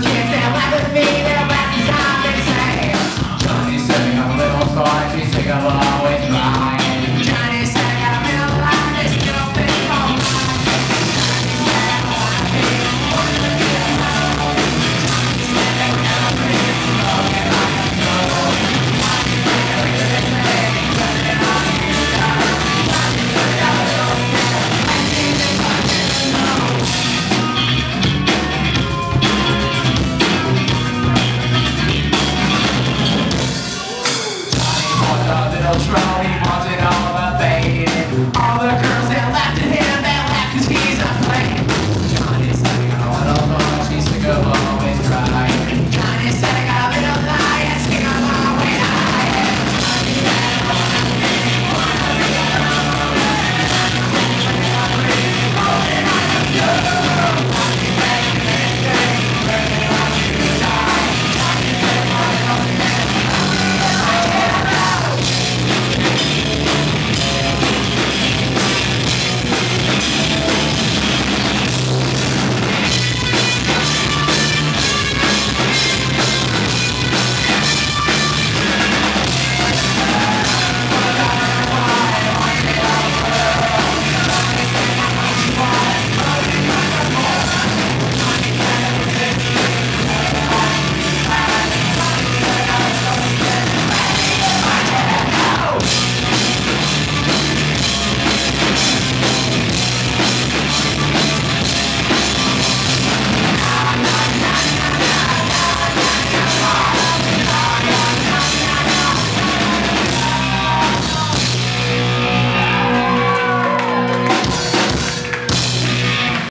chance to have with me. I'll try.